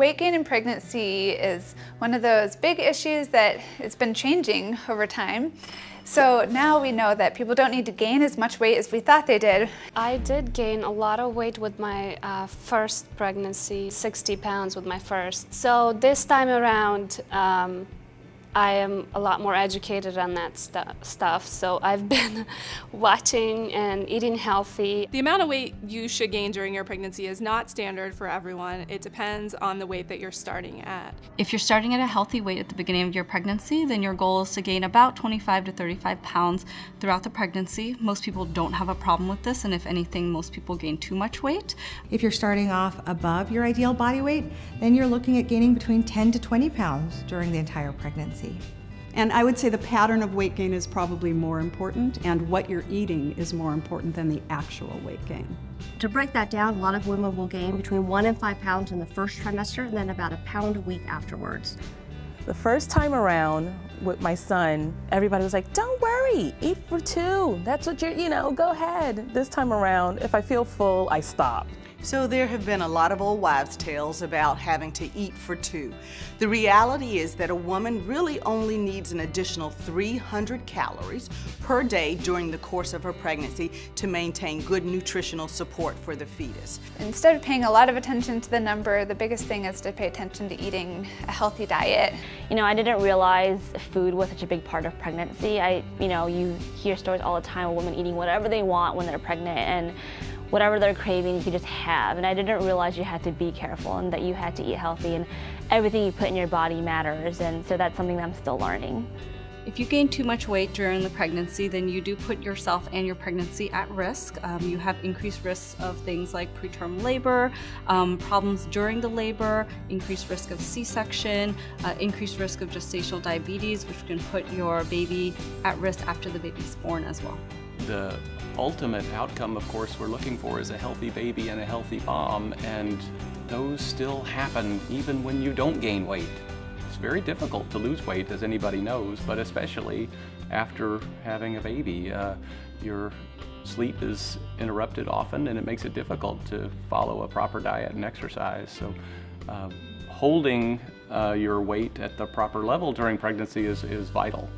Weight gain in pregnancy is one of those big issues that it's been changing over time. So now we know that people don't need to gain as much weight as we thought they did. I did gain a lot of weight with my uh, first pregnancy, 60 pounds with my first. So this time around, um, I am a lot more educated on that stu stuff, so I've been watching and eating healthy. The amount of weight you should gain during your pregnancy is not standard for everyone. It depends on the weight that you're starting at. If you're starting at a healthy weight at the beginning of your pregnancy, then your goal is to gain about 25 to 35 pounds throughout the pregnancy. Most people don't have a problem with this, and if anything, most people gain too much weight. If you're starting off above your ideal body weight, then you're looking at gaining between 10 to 20 pounds during the entire pregnancy pregnancy. And I would say the pattern of weight gain is probably more important, and what you're eating is more important than the actual weight gain. To break that down, a lot of women will gain between one and five pounds in the first trimester, and then about a pound a week afterwards. The first time around with my son, everybody was like, don't worry, eat for two. That's what you're, you know, go ahead. This time around, if I feel full, I stop. So there have been a lot of old wives' tales about having to eat for two. The reality is that a woman really only needs an additional 300 calories per day during the course of her pregnancy to maintain good nutritional support for the fetus. Instead of paying a lot of attention to the number, the biggest thing is to pay attention to eating a healthy diet. You know, I didn't realize food was such a big part of pregnancy. I, you know, you hear stories all the time of women eating whatever they want when they're pregnant and whatever they're craving, you just have. And I didn't realize you had to be careful and that you had to eat healthy and everything you put in your body matters. And so that's something that I'm still learning. If you gain too much weight during the pregnancy, then you do put yourself and your pregnancy at risk. Um, you have increased risks of things like preterm labor, um, problems during the labor, increased risk of C-section, uh, increased risk of gestational diabetes, which can put your baby at risk after the baby's born as well. The ultimate outcome, of course, we're looking for is a healthy baby and a healthy mom, and those still happen even when you don't gain weight. It's very difficult to lose weight, as anybody knows, but especially after having a baby. Uh, your sleep is interrupted often, and it makes it difficult to follow a proper diet and exercise. So, uh, holding uh, your weight at the proper level during pregnancy is, is vital.